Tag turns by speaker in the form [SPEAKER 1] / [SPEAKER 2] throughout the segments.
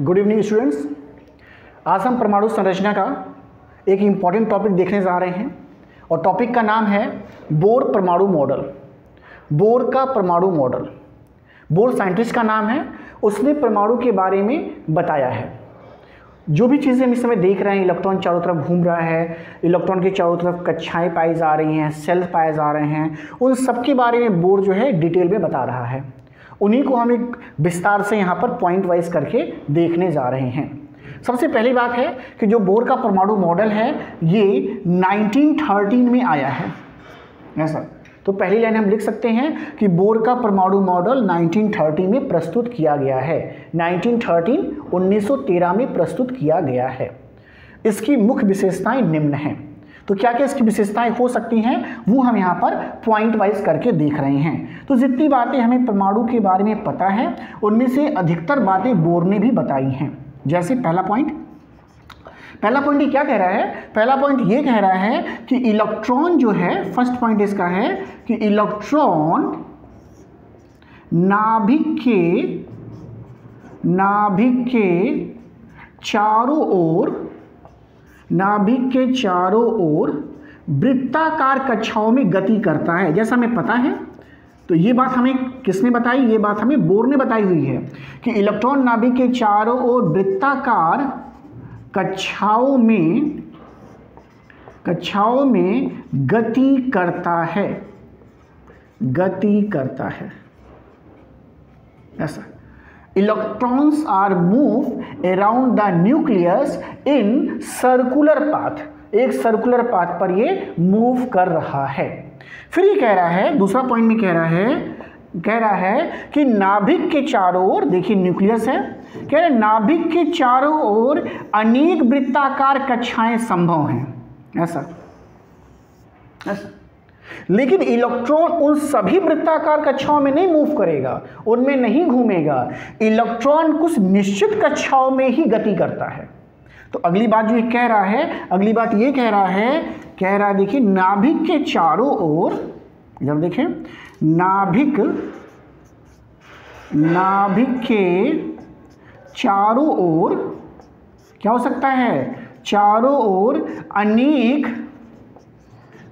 [SPEAKER 1] Good evening students आज हम परमाणु संरचना का एक इंपॉर्टेंट टॉपिक देखने जा रहे हैं और टॉपिक का नाम है बोर परमाणु मॉडल बोर का परमाणु मॉडल बोर साइंटिस्ट का नाम है, उसने परमाणु के बारे में बताया है। जो भी चीज़ें हम इस समय देख रहे हैं इलेक्ट्रॉन चारों तरफ़ घूम रहा है इलेक्ट्रॉन के चारों तरफ़ कक्षाएँ पाई जा रही हैं सेल्स पाए जा रहे हैं, उन सब के बारे में बोर जो है डिटेल में बता रहा है। उन्हीं को हम एक विस्तार से यहाँ पर पॉइंट वाइज करके देखने जा रहे हैं। सबसे पहली बात है कि जो बोर का परमाणु मॉडल है, ये 1913 में आया है। ऐसा तो पहली लाइन हम लिख सकते हैं कि बोर का परमाणु मॉडल 1930 में प्रस्तुत किया गया है। 1913 1913 में प्रस्तुत किया गया है। इसकी मुख्य विशेषताएँ निम्न हैं। तो क्या क्या इसकी विशेषताएँ हो सकती हैं, वो हम यहाँ पर पॉइंट वाइज करके देख रहे हैं। तो जितनी बातें हमें परमाणु के बारे में पता है, उनमें से अधिकतर बातें बोर ने भी बताई हैं। जैसे पहला पॉइंट पहला पॉइंट ये क्या कह रहा है? पहला पॉइंट ये कह रहा है कि इलेक्ट्रॉन जो है फ़र्स्ट पॉइंट इसका है कि इलेक्ट्रॉन नाभिक के नाभिक के चारों ओर नाभिक के चारों ओर वृत्ताकार कक्षाओं में गति करता है। जैसा हमें पता है तो ये बात हमें किसने बताई? ये बात हमें बोर ने बताई हुई है कि इलेक्ट्रॉन नाभिक के चारों ओर वृत्ताकार कक्षाओं में कक्षाओं में गति करता है। गति करता है। ऐसा। Electrons are move around the nucleus in circular path एक सर्कुलर पाथ पर ये मूव कर रहा है। फिर ये कह रहा है, दूसरा पॉइंट में कह रहा है, कह रहा है कि नाभिक के चारों ओर, देखिए न्यूक्लियस है, कह रहे नाभिक के चारों ओर अनेक वृत्ताकार कक्षाएँ संभव हैं। ऐसा। ऐसा। लेकिन इलेक्ट्रॉन उन सभी वृत्ताकार कक्षाओं में नहीं मूव करेगा, उनमें नहीं घूमेगा। इलेक्ट्रॉन कुछ निश्चित कक्षाओं में ही गति करता है। तो अगली बात जो ये कह रहा है, अगली बात ये कह रहा है, कह रहा है, देखिए, नाभिक के चारों ओर, इधर देखें, नाभिक नाभिक के चारों ओर, क्या हो सकता है? चारों ओर अनेक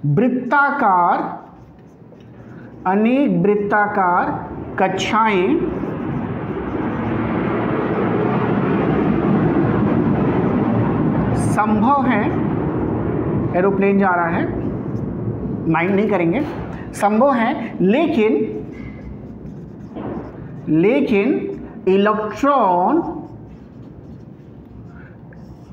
[SPEAKER 1] वृत्ताकार, अनेक वृत्ताकार कक्षाएँ, संभव है। एरोप्लेन जा रहा है। माइंड नहीं करेंगे। संभव है, लेकिन लेकिन, इलेक्ट्रॉन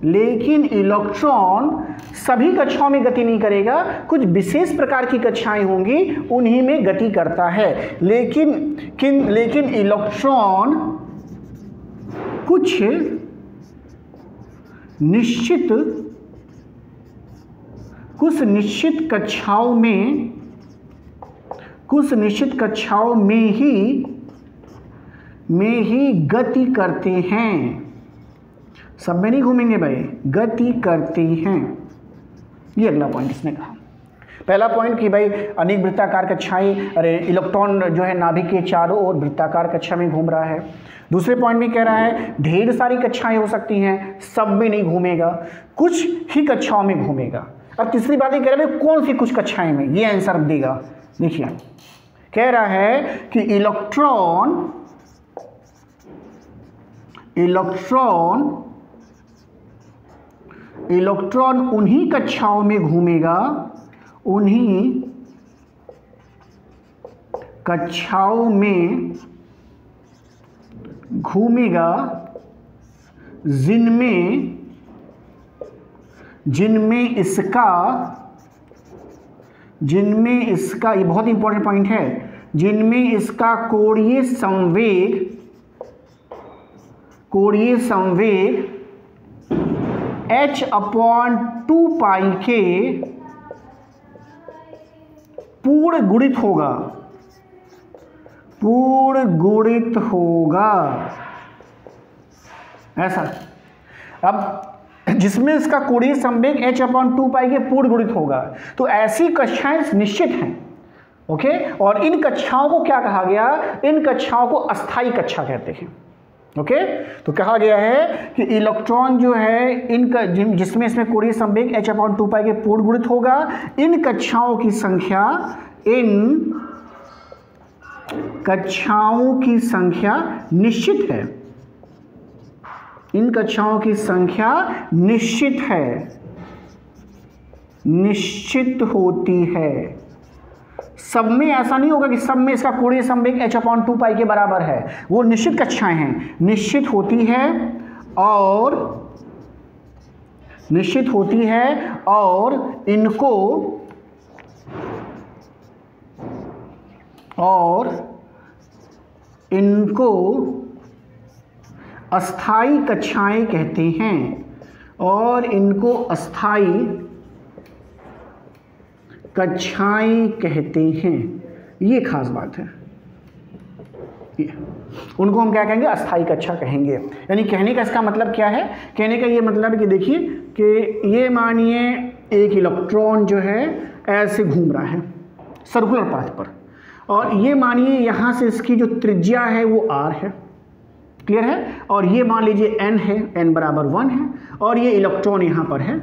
[SPEAKER 1] लेकिन इलेक्ट्रॉन सभी कक्षाओं में गति नहीं करेगा। कुछ विशेष प्रकार की कक्षाएँ होंगी, उन्हीं में गति करता है। लेकिन, किन, लेकिन इलेक्ट्रॉन कुछ निश्चित कुछ निश्चित कक्षाओं में, कुछ निश्चित कक्षाओं में ही में ही गति करते हैं। सब में नहीं घूमेंगे भाई। गति करते हैं। ये अगला पॉइंट इसने कहा। पहला पॉइंट कि भाई, अनेक वृत्ताकार कक्षाएँ, अरे, इलेक्ट्रॉन जो है नाभिक के चारों ओर वृत्ताकार कक्षा में घूम रहा है। दूसरे पॉइंट में कह रहा है, ढेर सारी कक्षाएँ हो सकती हैं, सब में नहीं घूमेगा, कुछ ही कक्षाओं में घूमेगा। अब तीसरी बात ये कह रहा है कौन सी कुछ कक्षाएँ में? ये आंसर देगा। देखिए कह रहा है कि इलेक्ट्रॉन इलेक्ट्रॉन इलेक्ट्रॉन उन्हीं कक्षाओं में घूमेगा, उन्हीं कक्षाओं में घूमेगा, जिनमें जिनमें इसका जिनमें इसका, ये बहुत इंपॉर्टेंट पॉइंट है, जिनमें इसका कोणीय संवेग कोणीय संवेग h अपॉन टू पाई के पूर्ण गुणित होगा। पूर्ण गुणित होगा। ऐसा अब जिसमें इसका कोणीय संवेग h अपॉन टू पाई के पूर्ण गुणित होगा तो ऐसी कक्षाएँ निश्चित हैं, ओके? और इन कक्षाओं को क्या कहा गया? इन कक्षाओं को अस्थाई कक्षा कहते हैं। ओके तो कहा गया है कि इलेक्ट्रॉन जो है इनका जिसमें इसमें कोणीय संवेग एच अपॉन टू पाई के पूर्ण गुणित होगा, इन कक्षाओं की संख्या, इन कक्षाओं की संख्या निश्चित है। इन कक्षाओं की संख्या निश्चित है। निश्चित होती है। सब में ऐसा नहीं होगा कि सब में इसका कोणीय संवेग एच अपॉन टू पाई के बराबर है। वो निश्चित कक्षाएँ हैं। निश्चित होती है और निश्चित होती है और इनको और इनको अस्थाई कक्षाएँ कहते हैं और इनको अस्थाई कक्षाएँ कहते हैं। ये खास बात है। उनको हम क्या कहेंगे? अस्थाई कक्षा कहेंगे। यानी कहने का इसका मतलब क्या है? कहने का ये मतलब है कि देखिए कि ये मानिए एक इलेक्ट्रॉन जो है, ऐसे घूम रहा है सर्कुलर पाथ पर। और ये मानिए यहाँ से इसकी जो त्रिज्या है, वो आर है। क्लियर है? और ये मान लीजिए एन है एन बराबर वन है, और ये इलेक्ट्रॉन यहाँ पर है।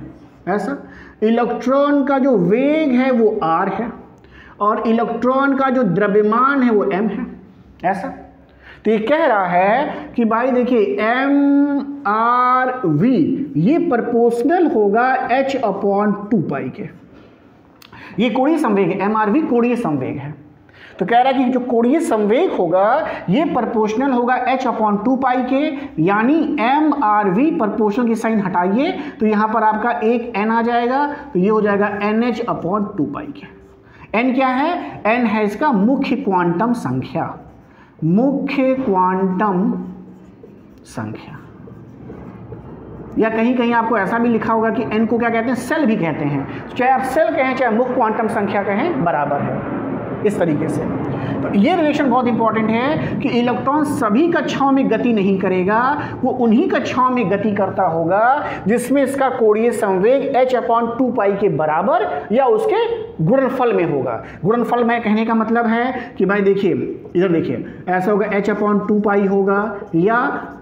[SPEAKER 1] ऐसा। इलेक्ट्रॉन का जो वेग है वो आर है और इलेक्ट्रॉन का जो द्रव्यमान है वो एम है। ऐसा? तो ये कह रहा है कि भाई देखिए एम आर वी ये प्रपोर्शनल होगा एच अपॉन टू पाई के। ये कोणीय संवेग है एम आर वी कोणीय संवेग है। तो कह रहा है कि जो कोणीय संवेग होगा, ये प्रपोर्शनल होगा एच अपॉन टू पाई के, यानी एम आर वी प्रपोर्शनल की साइन हटाइए तो यहाँ पर आपका एक एन आ जाएगा तो ये हो जाएगा N H upon two pi के। एन क्या है? एन है इसका मुख्य क्वांटम संख्या। मुख्य क्वांटम संख्या। या कहीं कहीं आपको ऐसा भी लिखा होगा कि एन को क्या कहते हैं? सेल भी कहते हैं। चाहे आप सेल कहें, चाहे मुख्य क्वांटम संख्या कहें, बराबर है। इस तरीके से। तो ये रिलेशन बहुत इंपॉर्टेंट है कि इलेक्ट्रॉन सभी कक्षाओं में गति नहीं करेगा, वो उन्हीं कक्षाओं में गति करता होगा जिसमें इसका कोणीय संवेग एच अपॉन टू पाई के बराबर या उसके गुणनफल में होगा। गुणनफल में कहने का मतलब है कि भाई देखिए, इधर देखिए, ऐसा होगा एच अपॉन टू पाई होगा या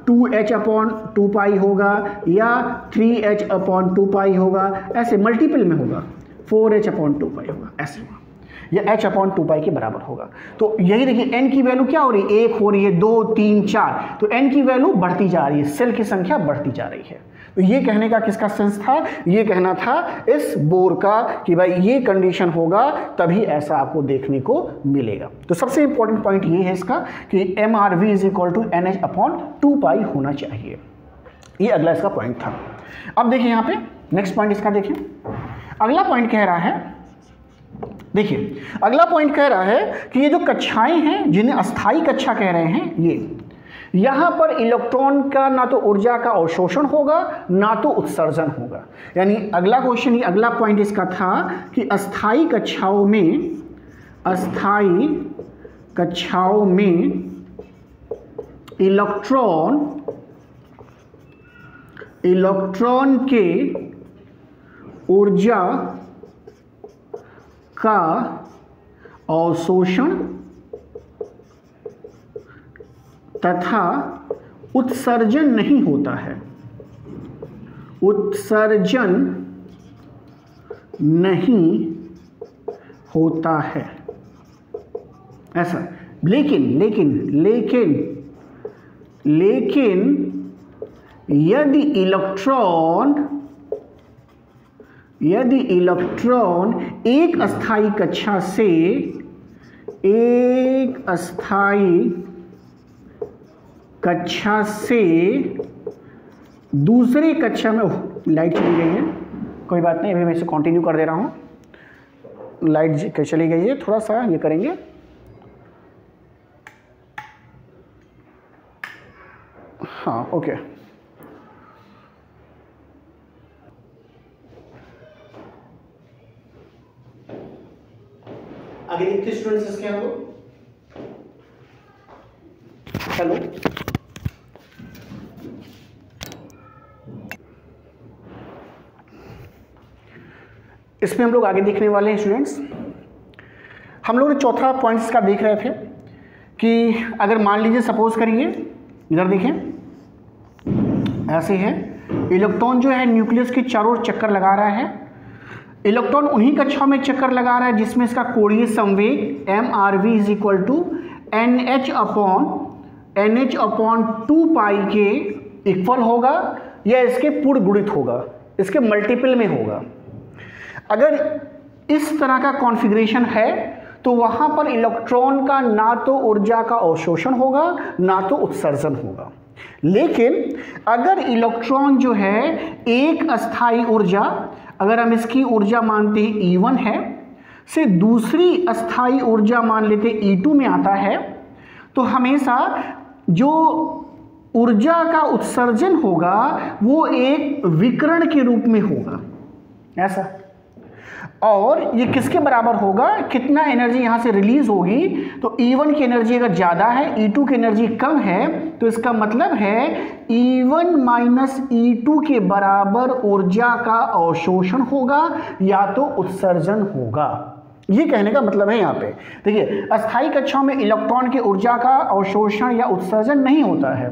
[SPEAKER 1] two H upon two pi होगा या three H upon two pi होगा, ऐसे मल्टीपल में होगा। Four H upon two pi होगा, ऐसे। होगा या एच अपॉन टू पाई के बराबर होगा। तो यही देखिए एन की वैल्यू क्या हो रही है? एक हो रही है, दो, तीन, चार। तो एन की वैल्यू बढ़ती जा रही है सेल की संख्या बढ़ती जा रही है। तो ये कहने का किसका सेंस था? ये कहना था इस बोर का कि भाई ये कंडीशन होगा, तभी ऐसा आपको देखने को मिलेगा। तो सबसे इंपॉर्टेंट पॉइंट ये है इसका कि M R V is equal to N H upon two pi होना चाहिए। ये अगला इसका पॉइंट था। अब देखिए यहाँ पे नेक्स्ट पॉइंट इसका देखिए। अगला पॉइंट कह रहा है देखिए, अगला पॉइंट कह रहा है कि ये जो कक्षाएँ हैं, जिन्हें अस्थाई कक्षा कह रहे हैं, ये। यहाँ पर इलेक्ट्रॉन का ना तो ऊर्जा का अवशोषण होगा, ना तो उत्सर्जन होगा। यानी अगला क्वेश्चन ये अगला पॉइंट इसका था कि अस्थाई कक्षाओं में अस्थाई कक्षाओं में इलेक्ट्रॉन इलेक्ट्रॉन के ऊर्जा का अवशोषण तथा उत्सर्जन नहीं होता है। उत्सर्जन नहीं होता है। ऐसा। लेकिन लेकिन लेकिन लेकिन यदि इलेक्ट्रॉन यदि इलेक्ट्रॉन एक अस्थाई कक्षा से एक अस्थाई कक्षा से दूसरे कक्षा में लाइट चली गई है। कोई बात नहीं, अभी मैं इसे कंटिन्यू कर दे रहा हूँ। लाइट चली गई है, थोड़ा सा ये करेंगे। हाँ ओके। आगे देखते स्टूडेंट्स इसके हम लोग हेलो इसमें हम लोग आगे देखने वाले हैं स्टूडेंट्स हम लोग चौथा पॉइंट इसका देख रहे थे कि अगर मान लीजिए सपोज़ करिए, इधर देखें। ऐसे है इलेक्ट्रॉन जो है न्यूक्लियस के चारों चक्कर लगा रहा है। इलेक्ट्रॉन उन्हीं कक्षाओं में चक्कर लगा रहा है जिसमें इसका कोणीय संवेग M R V is equal to N H upon N H upon two pi के इक्वल होगा या इसके पूर्ण गुणित होगा, इसके मल्टीपल में होगा। अगर इस तरह का कॉन्फ़िगरेशन है तो वहाँ पर इलेक्ट्रॉन का ना तो ऊर्जा का अवशोषण होगा, ना तो उत्सर्जन होगा। लेकिन अगर इलेक्ट्रॉन जो है, एक अस्थाई ऊर्जा अगर हम इसकी ऊर्जा मानते हैं ई वन है, से दूसरी अस्थाई ऊर्जा मान लेते ई टू में आता है तो हमेशा जो ऊर्जा का उत्सर्जन होगा, वो एक विकरण के रूप में होगा। ऐसा। और ये किसके बराबर होगा? कितना एनर्जी यहाँ से रिलीज़ होगी? तो E1 की एनर्जी अगर ज़्यादा है E2 की एनर्जी कम है तो इसका मतलब है E1 माइनस ई के बराबर ऊर्जा का अवशोषण होगा या तो उत्सर्जन होगा। ये कहने का मतलब है यहाँ पे। देखिए अस्थाई कक्षाओं में इलेक्ट्रॉन की ऊर्जा का अवशोषण या उत्सर्जन नहीं होता है।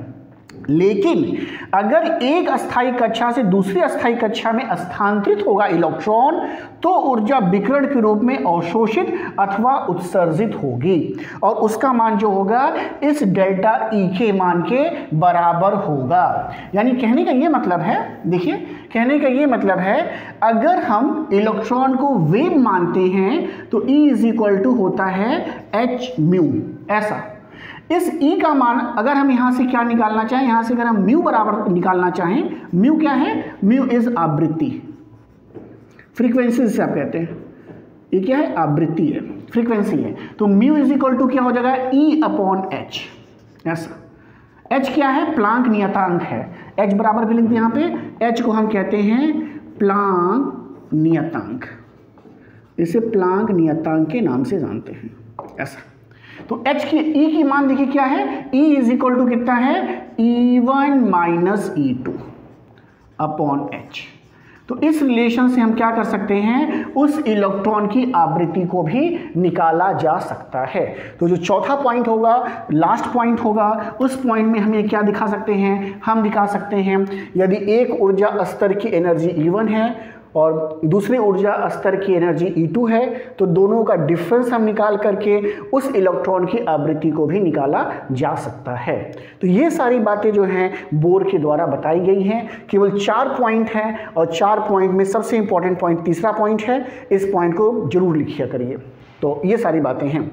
[SPEAKER 1] लेकिन अगर एक अस्थाई कक्षा से दूसरी अस्थाई कक्षा में स्थानांतरित होगा इलेक्ट्रॉन तो ऊर्जा विकर्ण के रूप में अवशोषित अथवा उत्सर्जित होगी। और उसका मान जो होगा, इस डेल्टा ई e के मान के बराबर होगा। यानी कहने का ये मतलब है, देखिए, कहने का ये मतलब है, अगर हम इलेक्ट्रॉन को वेव मानते हैं तो ई इज़ इक्वल टू होता है एच म्यू ऐसा। इस ई e का मान अगर हम यहाँ से क्या निकालना चाहें, यहाँ से अगर हम म्यू बराबर निकालना चाहें म्यू क्या है? म्यू इज़ आवृत्ति। फ्रीक्वेंसी जिसे आप कहते हैं। ये क्या है? आवृत्ति है। फ्रीक्वेंसी है। तो म्यू इज़ इक्वल टू क्या हो जाएगा? ई अपॉन एच ऐसा एच क्या है? प्लांक नियतांक है। एच बराबर भी लिख दिया यहाँ पे। एच को हम कहते हैं प्लांक नियतांक। इसे प्लांक नियतांक के नाम से जानते हैं। ऐसा तो h की e की मान देखिए क्या है? e इज़ इक्वल टू कितना है? E one minus E two upon H तो इस रिलेशन से हम क्या कर सकते हैं? उस इलेक्ट्रॉन की आवृत्ति को भी निकाला जा सकता है। तो जो चौथा पॉइंट होगा लास्ट पॉइंट होगा, उस पॉइंट में हम ये क्या दिखा सकते हैं? हम दिखा सकते हैं, यदि एक ऊर्जा स्तर की एनर्जी E1 है और दूसरी ऊर्जा स्तर की एनर्जी E2 है तो दोनों का डिफरेंस हम निकाल करके उस इलेक्ट्रॉन की आवृत्ति को भी निकाला जा सकता है। तो ये सारी बातें जो हैं, बोर के द्वारा बताई गई हैं। केवल चार पॉइंट हैं और चार पॉइंट में सबसे इंपॉर्टेंट पॉइंट तीसरा पॉइंट है। इस पॉइंट को ज़रूर लिखिया करिए। तो ये सारी बातें हैं।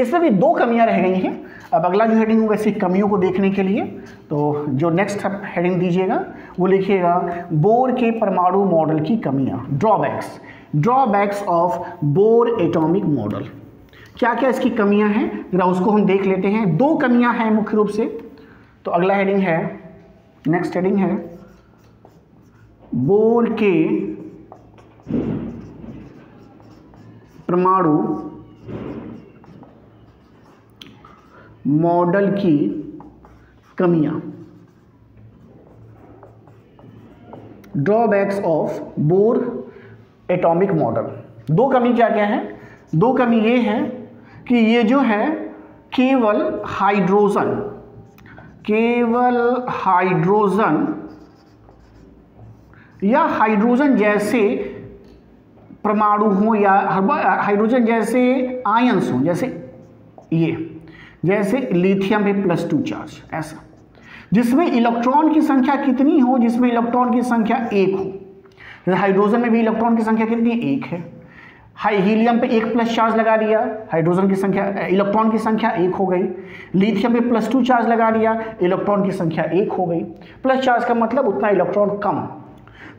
[SPEAKER 1] इसमें भी दो कमियाँ रह गई हैं। अब अगला जो हेडिंग होगा इसी कमियों को देखने के लिए तो जो नेक्स्ट आप हेडिंग दीजिएगा, वो लिखिएगा, बोर के परमाणु मॉडल की कमियाँ drawbacks drawbacks of Bohr atomic model क्या क्या इसकी कमियाँ हैं? जरा उसको हम देख लेते हैं। दो कमियाँ हैं मुख्य रूप से। तो अगला हेडिंग है नेक्स्ट हेडिंग है, बोर के परमाणु मॉडल की कमियाँ। Drawbacks of Bohr atomic model दो कमी क्या क्या है? दो कमी ये है कि ये जो है केवल हाइड्रोजन केवल हाइड्रोजन या हाइड्रोजन जैसे परमाणु हो या हाइड्रोजन जैसे आयंस हो, जैसे ये। जैसे लिथियम पे प्लस टू चार्ज ऐसा। जिसमें इलेक्ट्रॉन की संख्या कितनी हो, जिसमें इलेक्ट्रॉन की संख्या एक हो। हाइड्रोजन में भी इलेक्ट्रॉन की संख्या कितनी? एक है। हाई हीलियम पे एक प्लस चार्ज लगा दिया। हाइड्रोजन की संख्या इलेक्ट्रॉन की संख्या एक हो गई। लिथियम पे प्लस टू चार्ज लगा दिया। इलेक्ट्रॉन की संख्या एक हो गई। प्लस चार्ज का मतलब उतना इलेक्ट्रॉन कम।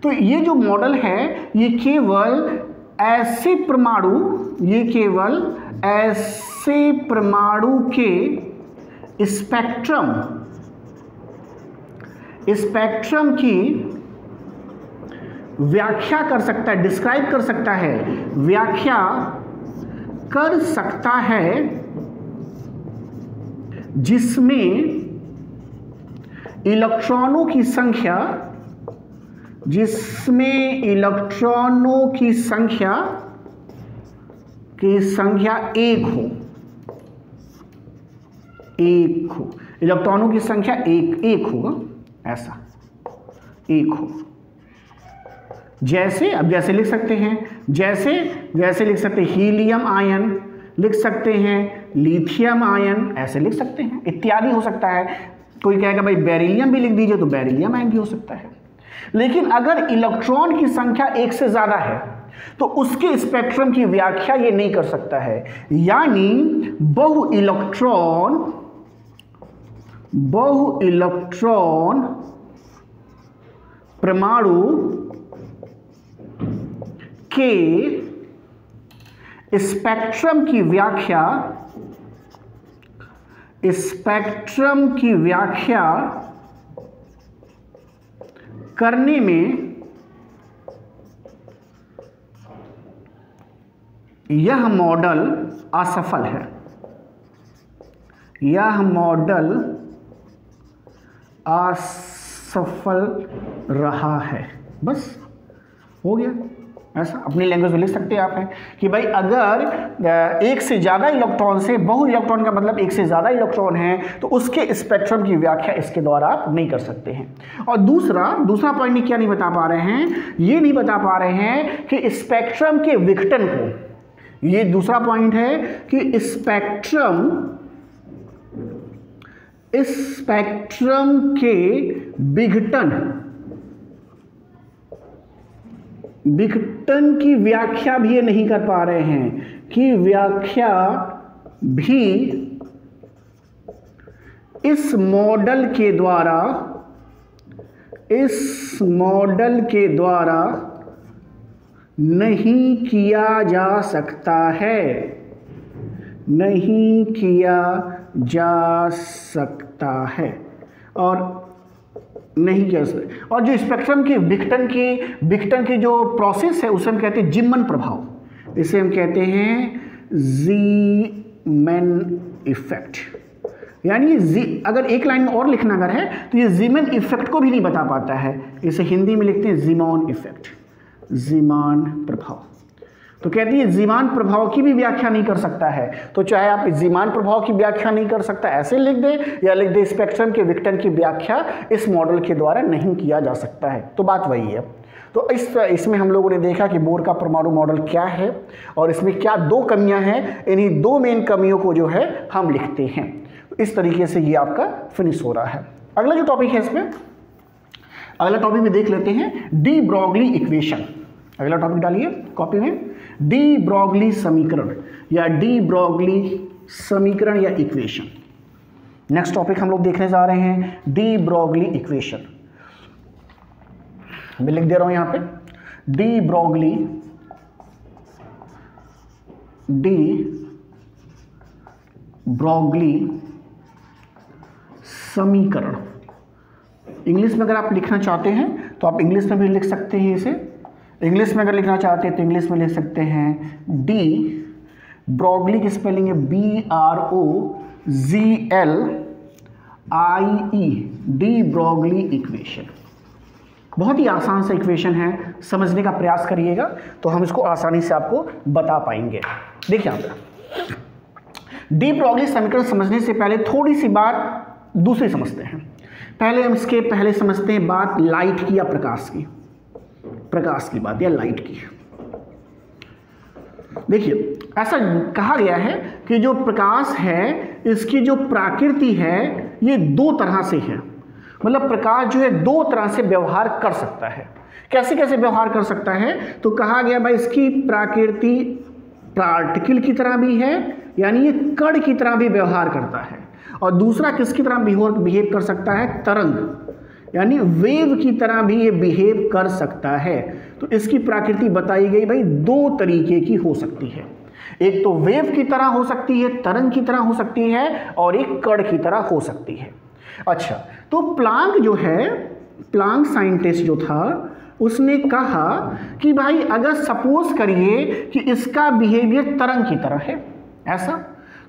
[SPEAKER 1] तो ये जो मॉडल है, ये केवल ऐसे परमाणु, ये केवल ऐसे परमाणु के स्पेक्ट्रम स्पेक्ट्रम की व्याख्या कर सकता है, डिस्क्राइब कर सकता है, व्याख्या कर सकता है जिसमें इलेक्ट्रॉनों की संख्या, जिसमें इलेक्ट्रॉनों की संख्या की संख्या एक हो। एक हो। इलेक्ट्रॉनों की संख्या एक एक होगा, ऐसा। एक हो। जैसे, अब जैसे लिख सकते हैं, जैसे जैसे लिख सकते हैं, हीलियम आयन, लिख सकते हैं, लिथियम आयन, ऐसे लिख सकते हैं। इत्यादि हो सकता है। कोई कहेगा, भाई, बेरिलियम भी लिख दीजिए तो बेरिलियम आयन भी हो सकता है। लेकिन अगर इलेक्ट्रॉन की संख्या एक से ज़्यादा है तो उसके स्पेक्ट्रम की व्याख्या ये नहीं कर सकता है। यानी बहु इलेक्ट्रॉन बहु इलेक्ट्रॉन परमाणु के स्पेक्ट्रम की व्याख्या स्पेक्ट्रम की व्याख्या करने में यह मॉडल असफल है। यह मॉडल असफल रहा है। बस, हो गया। ऐसा, अपनी लैंग्वेज में लिख सकते हैं आप हैं कि भाई अगर एक से ज़्यादा इलेक्ट्रॉन से बहु इलेक्ट्रॉन का मतलब एक से ज़्यादा इलेक्ट्रॉन है तो उसके स्पेक्ट्रम की व्याख्या इसके द्वारा आप नहीं कर सकते हैं। और दूसरा दूसरा पॉइंट क्या नहीं बता पा रहे हैं? ये नहीं बता पा रहे हैं कि स्पेक्ट्रम के विघटन को ये दूसरा पॉइंट है कि स्पेक्ट्रम स्पेक्ट्रम के विघटन विघटन की व्याख्या भी ये नहीं कर पा रहे हैं कि व्याख्या भी इस मॉडल के द्वारा, इस मॉडल के द्वारा नहीं किया जा सकता है। नहीं किया जा सकता है। और नहीं कह सकते और जो स्पेक्ट्रम की विघटन की विघटन की जो प्रोसेस है, उसे हम कहते हैं जिम्मन प्रभाव। इसे हम कहते हैं जीमेन इफ़ेक्ट यानी जी अगर एक लाइन में और लिखना अगर है तो ये जीमेन इफ़ेक्ट को भी नहीं बता पाता है। इसे हिंदी में लिखते हैं जीमॉन इफ़ेक्ट जीमान प्रभाव। तो कहती है, जीमान प्रभाव की भी व्याख्या नहीं कर सकता है। तो चाहे आप जीमान प्रभाव की व्याख्या नहीं कर सकता, ऐसे लिख दें या लिख दें, स्पेक्ट्रम के विघटन की व्याख्या इस मॉडल के द्वारा नहीं किया जा सकता है। तो बात वही है। तो इस, इसमें हम लोगों ने देखा कि बोर का परमाणु मॉडल क्या है और इसमें क्या दो कमियाँ हैं, इन्हीं दो मेन कमियों को जो है हम लिखते हैं। इस तरीके से ये आपका फिनिश हो रहा है। अगला जो टॉपिक है इसमें, अगला टॉपिक में देख लेते हैं, डी ब्रॉगली इक्वेशन अगला टॉपिक डालिए कॉपी में डी ब्रॉगली समीकरण, या डी ब्रॉगली समीकरण या इक्वेशन नेक्स्ट टॉपिक हम लोग देखने जा रहे हैं डी ब्रॉगली इक्वेशन मैं लिख दे रहा हूँ यहाँ पे डी ब्रॉगली डी ब्रॉगली समीकरण. इंग्लिश में अगर आप लिखना चाहते हैं तो आप इंग्लिश में भी लिख सकते हैं इसे. इंग्लिश में अगर लिखना चाहते हैं तो इंग्लिश में लिख सकते हैं डी ब्रॉगली की स्पेलिंग है B R O G L I E de Broglie equation. बहुत ही आसान सा इक्वेशन है, समझने का प्रयास करिएगा तो हम इसको आसानी से आपको बता पाएँगे। देखिए आप डी ब्रॉगली समीकरण समझने से पहले थोड़ी सी बात दूसरी समझते हैं। पहले हम इसके पहले समझते हैं बात लाइट की या प्रकाश की। प्रकाश की बात या लाइट की। देखिए, ऐसा कहा गया है कि जो प्रकाश है, इसकी जो प्राकृति है, ये दो तरह से है। मतलब प्रकाश जो है, दो तरह से व्यवहार कर सकता है। कैसे कैसे व्यवहार कर सकता है? तो कहा गया भाई, इसकी प्राकृति पार्टिकल की तरह भी है, यानी ये कण की तरह भी व्यवहार करता है। और दूसरा किसकी तरह बिहेव कर सकता है? तरंग। यानी वेव की तरह भी ये बिहेव कर सकता है। तो इसकी प्रकृति बताई गई भाई, दो तरीके की हो सकती है। एक तो वेव की तरह हो सकती है, तरंग की तरह हो सकती है, और एक कड़ की तरह हो सकती है। अच्छा तो प्लांक जो है प्लांक साइंटिस्ट जो था, उसने कहा कि भाई, अगर सपोज़ करिए कि इसका बिहेवियर तरंग की तरह है, ऐसा?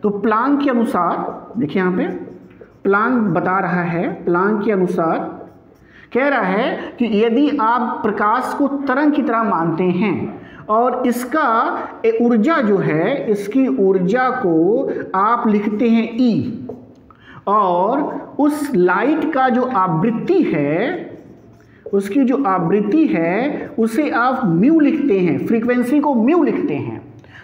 [SPEAKER 1] तो प्लांक के अनुसार, देखिए यहाँ पे प्लांक बता रहा है प्लांक के अनुसार कह रहा है कि यदि आप प्रकाश को तरंग की तरह मानते हैं और इसका ऊर्जा जो है, इसकी ऊर्जा को आप लिखते हैं ई और उस लाइट का जो आवृत्ति है, उसकी जो आवृत्ति है, उसे आप म्यू लिखते हैं फ्रीक्वेंसी को म्यू लिखते हैं।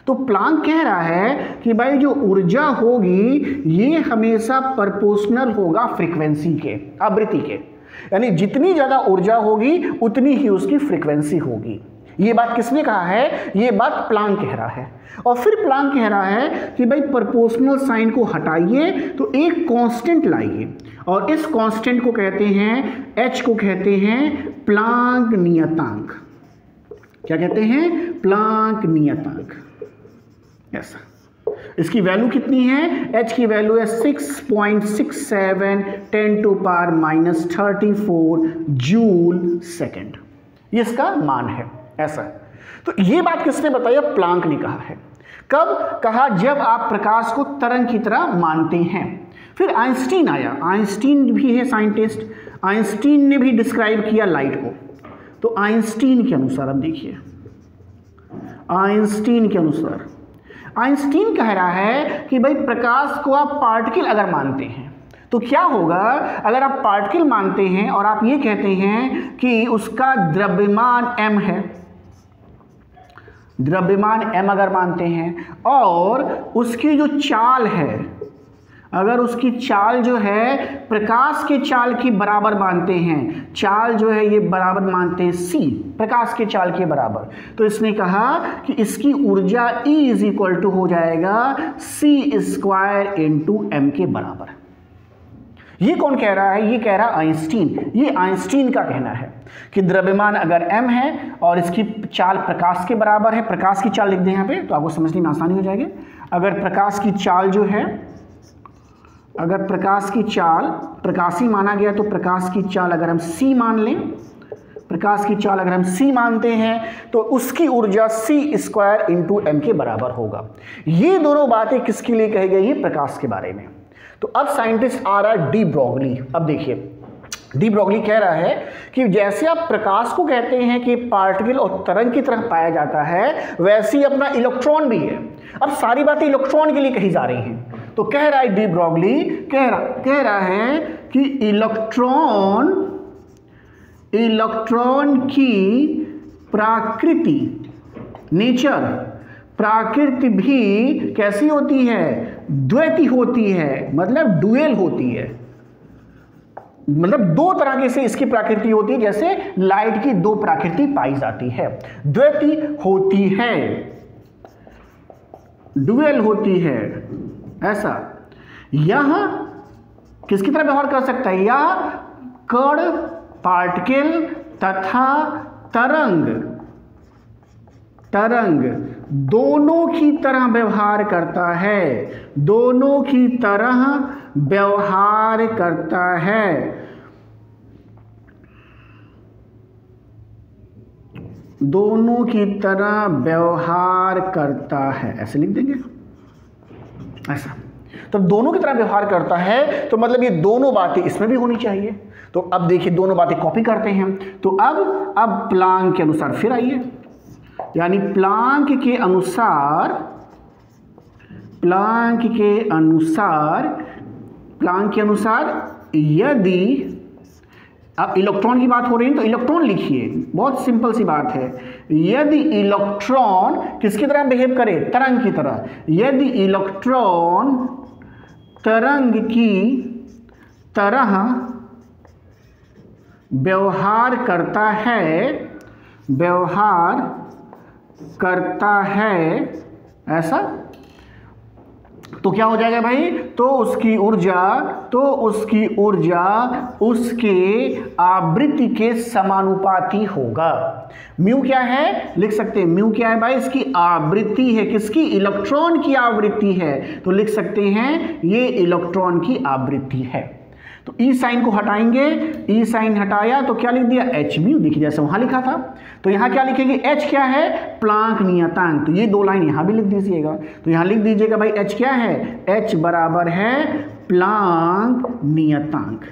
[SPEAKER 1] तो प्लांक कह रहा है कि भाई जो ऊर्जा होगी, ये हमेशा प्रपोर्शनल होगा फ्रीक्वेंसी के, आवृत्ति के। यानी जितनी ज़्यादा ऊर्जा होगी, उतनी ही उसकी फ्रीक्वेंसी होगी। ये बात किसने कहा है? ये बात प्लांग कह रहा है। और फिर प्लांग कह रहा है कि भाई प्रपोर्शनल साइन को हटाइए तो एक कांस्टेंट लाइए। और इस कांस्टेंट को कहते हैं एच को कहते हैं प्लांक नियतांक। क्या कहते हैं? प्लांक नियतांक। ऐसा इसकी वैल्यू कितनी है? एच की वैल्यू है 6.67 ten to power minus thirty four joule second ये इसका मान है, ऐसा तो ये बात किसने बताई? प्लांक ने कहा है। कब? कहा जब आप प्रकाश को तरंग की तरह मानते हैं। फिर आइंस्टीन आया। आइंस्टीन भी है साइंटिस्ट। आइंस्टीन ने भी डिस्क्राइब किया लाइट को। तो आइंस्टीन के अनुसार अब देखिए। आइंस्टीन के अनुसार। आइंस्टीन कह रहा है कि भाई प्रकाश को आप पार्टिकल अगर मानते हैं तो क्या होगा? अगर आप पार्टिकल मानते हैं और आप ये कहते हैं कि उसका द्रव्यमान m है, द्रव्यमान m अगर मानते हैं और उसकी जो चाल है अगर उसकी चाल जो है प्रकाश के चाल की बराबर मानते हैं, चाल जो है ये बराबर मानते हैं सी प्रकाश के चाल के बराबर। तो इसने कहा कि इसकी ऊर्जा E इज़ इक्वल टू हो जाएगा सी स्क्वायर इंटू एम के बराबर। ये कौन कह रहा है? ये कह रहा आइंस्टीन। ये आइंस्टीन का कहना है कि द्रव्यमान अगर m है और इसकी चाल प्रकाश के बराबर है, प्रकाश की चाल लिख दें यहाँ पे तो आपको समझने में आसानी हो जाएगी। अगर प्रकाश की चाल जो है अगर प्रकाश की चाल, प्रकाशी माना गया तो प्रकाश की चाल अगर हम सी मान लें, प्रकाश की चाल अगर हम सी मानते हैं तो उसकी ऊर्जा सी स्क्वायर इंटू एम के बराबर होगा। ये दोनों बातें किसके लिए कही गई है? प्रकाश के बारे में। तो अब साइंटिस्ट आ रहा है डी ब्रॉगली अब देखिए डी ब्रॉगली कह रहा है कि जैसे आप प्रकाश को कहते हैं कि पार्टिकल और तरंग की तरह पाया जाता है, वैसे ही अपना इलेक्ट्रॉन भी है। अब सारी बातें इलेक्ट्रॉन के लिए कही जा रही हैं। तो कह रहा है डी ब्रॉगली कह रहा कह रहा है कि इलेक्ट्रॉन इलेक्ट्रॉन की प्राकृति, नेचर, प्राकृति भी कैसी होती है? द्वैती होती है मतलब डुएल होती है। मतलब दो तरह के से इसकी प्रकृति होती है, जैसे लाइट की दो प्रकृति पाई जाती है। द्वैती होती है डुएल होती है ऐसा। यह किसकी तरह व्यवहार कर सकता है? यह कण, पार्टिकल तथा तरंग। तरंग दोनों की तरह व्यवहार करता है। दोनों की तरह व्यवहार करता है। दोनों की तरह व्यवहार करता है। ऐसे लिख देंगे। ऐसा। तो दोनों की तरह व्यवहार करता है तो मतलब ये दोनों बातें इसमें भी होनी चाहिए। तो अब देखिए, दोनों बातें कॉपी करते हैं। तो अब अब प्लान के अनुसार फिर आइए। यानी प्लांक के अनुसार प्लांक के अनुसार प्लांक के अनुसार यदि अब इलेक्ट्रॉन की बात हो रही है तो इलेक्ट्रॉन लिखिए। बहुत सिंपल सी बात है। यदि इलेक्ट्रॉन किसकी तरह बिहेव करे? तरंग की तरह। यदि इलेक्ट्रॉन तरंग की तरह व्यवहार करता है, व्यवहार करता है, ऐसा तो क्या हो जाएगा भाई? तो उसकी ऊर्जा तो उसकी ऊर्जा उसके आवृत्ति के समानुपाती होगा। म्यू क्या है? लिख सकते हैं, म्यू क्या है भाई? इसकी आवृत्ति है किसकी? इलेक्ट्रॉन की आवृत्ति है। तो लिख सकते हैं, ये इलेक्ट्रॉन की आवृत्ति है। तो ई e साइन को हटाएँगे ई e साइन हटाया तो क्या लिख दिया? एच म्यू देखिए जैसे वहाँ लिखा था। तो यहाँ क्या लिखेंगे? एच क्या है? प्लांक नियतांक। तो ये दो लाइन यहाँ भी लिख दीजिएगा। तो यहाँ लिख दीजिएगा भाई एच क्या है? एच बराबर है प्लांक नियतांक।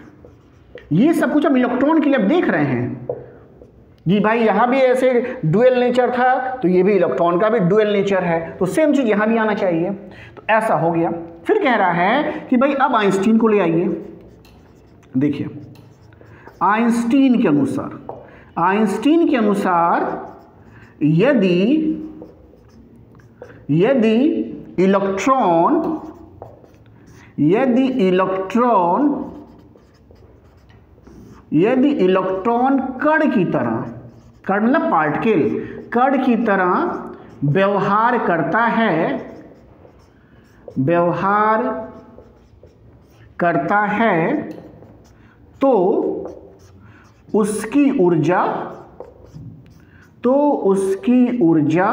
[SPEAKER 1] ये सब कुछ हम इलेक्ट्रॉन के लिए देख रहे हैं। जी भाई, यहाँ भी ऐसे डुअल नेचर था तो ये भी इलेक्ट्रॉन का भी डुअल नेचर है। तो सेम चीज़ यहाँ भी आना चाहिए। तो ऐसा हो गया। फिर कह रहा है कि भाई, अब आइंस्टीन को ले आइए। देखिए, आइंस्टीन के अनुसार, आइंस्टीन के अनुसार यदि यदि इलेक्ट्रॉन यदि इलेक्ट्रॉन यदि इलेक्ट्रॉन कण की तरह, कण मतलब पार्टिकल, कण की तरह व्यवहार करता है, व्यवहार करता है तो उसकी ऊर्जा तो उसकी ऊर्जा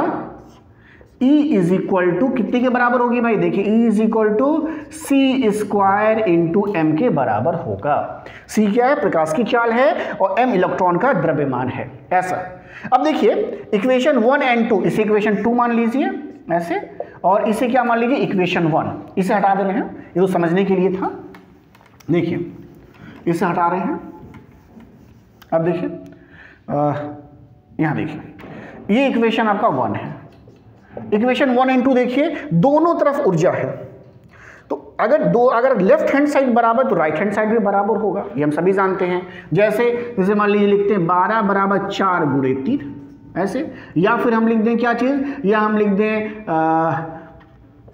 [SPEAKER 1] E इज़ इक्वल टू कितने के बराबर होगी भाई? देखिए E is equal to C square into M के बराबर होगा। C क्या है? प्रकाश की चाल है और M इलेक्ट्रॉन का द्रव्यमान है। ऐसा। अब देखिए इक्वेशन वन एंड टू इसे इक्वेशन टू मान लीजिए, ऐसे। और इसे क्या मान लीजिए? इक्वेशन वन इसे हटा दे रहे हैं। ये तो समझने के लिए था। देखिए इसे हटा रहे हैं। अब देखिए यहाँ देखिए। ये इक्वेशन आपका वन है। इक्वेशन वन एंड टू देखिए दोनों तरफ़ ऊर्जा है। तो अगर दो अगर लेफ़्ट हैंड साइड बराबर तो राइट हैंड साइड भी बराबर होगा। ये हम सभी जानते हैं। जैसे जैसे मान लीजिए लिखते हैं बारह बराबर चार गुड़े तीन ऐसे। या फिर हम लिख दें क्या चीज़? या हम लिख दें आ,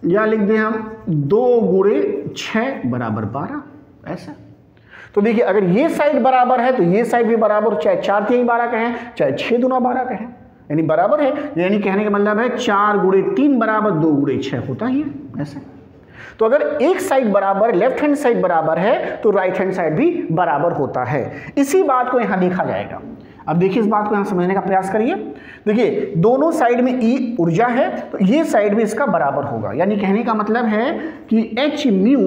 [SPEAKER 1] या लिख दें हम दो गुड़े छः बराबर बारह ऐसा। तो देखिए, अगर ये साइड बराबर है तो ये साइड भी बराबर, चाहे चार तीन बारह कहें, चाहे छः दुना बारह कहें, यानी बराबर है, यानी कहने का मतलब है चार गुड़े तीन बराबर, दो गुड़े छः होता ही है, ऐसे। तो अगर एक साइड बराबर, लेफ़्ट हैंड साइड बराबर है तो राइट हैंड साइड भी बराबर होता है। इसी बात को यहाँ देखा जाएगा। अब देखिए, इस बात को यहाँ समझने का प्रयास करिए। देखिए, दोनों साइड में ई ऊर्जा है तो ये साइड भी इसका बराबर होगा। यानी कहने का मतलब है कि एच म्यू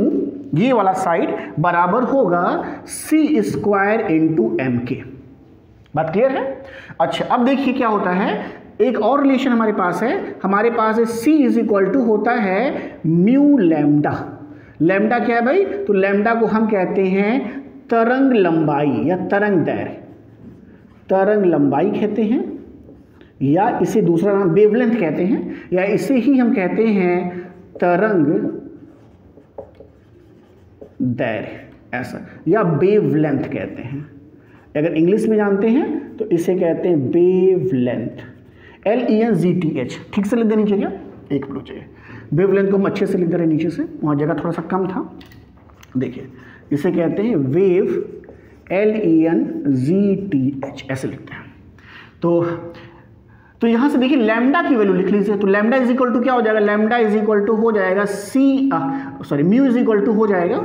[SPEAKER 1] ये वाला साइड बराबर होगा सी स्क्वायर इंटू एम के बात क्लियर है? अच्छा अब देखिए क्या होता है। एक और रिलेशन हमारे पास है। हमारे पास है सी इज़ इक्वल टू होता है म्यू लैमडा लैमडा क्या है भाई? तो लैमडा को हम कहते हैं तरंग लंबाई या तरंग दैर्घ्य तरंग लंबाई कहते हैं, या इसे दूसरा नाम वेवलेंथ कहते हैं, या इसे ही हम कहते हैं तरंग दैर्घ्य ऐसा। या वेवलेंथ कहते हैं। अगर इंग्लिश में जानते हैं तो इसे कहते हैं wavelength L E N G T H ठीक से लिख देनी चाहिए? एक मिनट चाहिए वेव लेंथ को हम अच्छे से लिख दे रहे नीचे से। वहाँ जगह थोड़ा सा कम था। देखिए, इसे कहते हैं wave L E N G T H ऐसे लिखते हैं। तो तो यहाँ से देखिए लैमडा की वैल्यू लिख लीजिए। तो लैमडा इज़ इक्वल टू क्या हो जाएगा? लैमडा इज़ इक्वल टू हो जाएगा C sorry mu is equal to हो जाएगा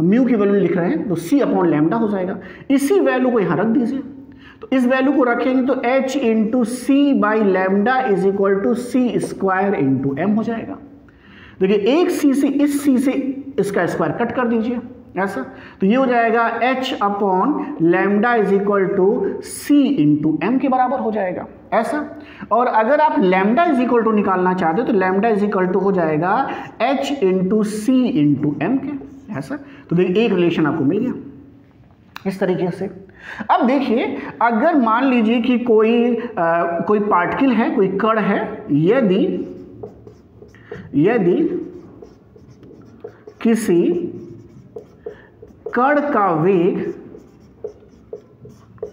[SPEAKER 1] हम म्यू की वैल्यू लिख रहे हैं तो सी अपॉन लैमडा हो जाएगा। इसी वैल्यू को यहाँ रख दीजिए। तो इस वैल्यू को रखेंगे तो H into C by lambda is equal to C square into M हो जाएगा। देखिए, एक सी से इस सी से इसका स्क्वायर कट कर दीजिए, ऐसा। तो ये हो जाएगा H upon lambda is equal to C into M के बराबर हो जाएगा, ऐसा। और अगर आप लैमडा इज़ इक्वल टू निकालना चाहते हो तो लैमडा इज़ इक्वल टू हो जाएगा H into C into M के। ऐसा तो देखिए एक रिलेशन आपको मिल गया। इस तरीके से। अब देखिए अगर मान लीजिए कि कोई आ, कोई पार्टिकल है कोई कण है यदि यदि किसी कण का वेग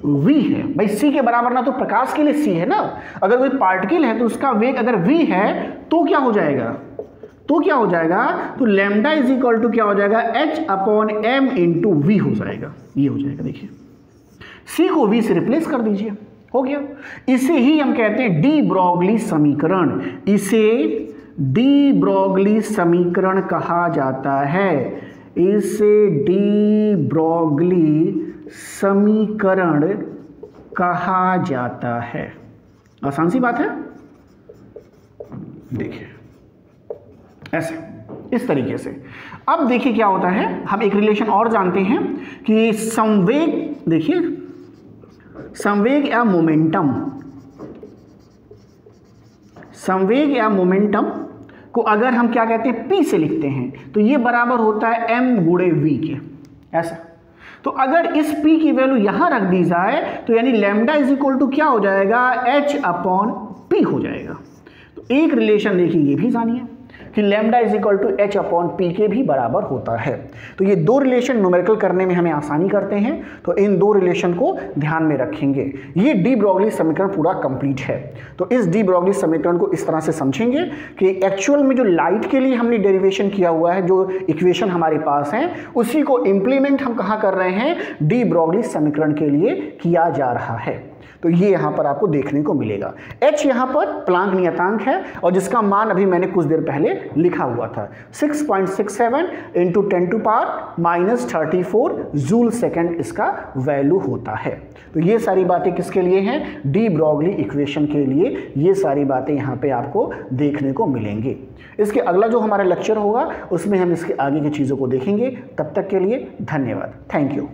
[SPEAKER 1] v है भाई c के बराबर ना तो प्रकाश के लिए c है ना? अगर कोई पार्टिकल है तो उसका वेग अगर v है तो क्या हो जाएगा? तो क्या हो जाएगा? तो लेमडा इज़ इक्वल टू क्या हो जाएगा? H upon M into V हो जाएगा। ये हो जाएगा, देखिए। सी को वी से रिप्लेस कर दीजिए। हो गया। इसे ही हम कहते हैं डी ब्रॉगली समीकरण। इसे डी ब्रॉगली समीकरण कहा जाता है। इसे डी ब्रॉगली समीकरण कहा जाता है। आसान सी बात है? देखिए। ऐसे, इस तरीके से। अब देखिए क्या होता है, हम एक रिलेशन और जानते हैं कि संवेग, देखिए, संवेग या मोमेंटम संवेग या मोमेंटम को अगर हम क्या कहते हैं पी से लिखते हैं तो ये बराबर होता है एम गुड़े वी के, ऐसा। तो अगर इस p की वैल्यू यहाँ रख दी जाए तो यानी लेमडा इज़ इक्वल टू क्या हो जाएगा, h अपॉन पी हो जाएगा। तो एक रिलेशन देखिए, ये भी जानिए। कि lambda is equal to H upon P के भी बराबर होता है। तो ये दो रिलेशन न्यूमेरिकल करने में हमें आसानी करते हैं तो इन दो रिलेशन को ध्यान में रखेंगे। ये डी ब्रॉगली समीकरण पूरा कंप्लीट है। तो इस डी ब्रॉगली समीकरण को इस तरह से समझेंगे कि एक्चुअल में जो लाइट के लिए हमने डेरिवेशन किया हुआ है, जो इक्वेशन हमारे पास है, उसी को इंप्लीमेंट हम कहाँ कर रहे हैं? डी ब्रॉगली समीकरण के लिए किया जा रहा है। तो ये यहाँ पर आपको देखने को मिलेगा। H यहाँ पर प्लांक नियतांक है और जिसका मान अभी मैंने कुछ देर पहले लिखा हुआ था। 6.67 point six seven into ten to power minus thirty four joule second इसका वैल्यू होता है। तो ये सारी बातें किसके लिए हैं? डी ब्रॉगली इक्वेशन के लिए ये सारी बातें यहाँ पे आपको देखने को मिलेंगी। इसके अगला जो हमारा लेक्चर होगा, उसमें हम इसके आगे की चीज़ों को देखेंगे। तब तक के लिए धन्यवाद। Thank you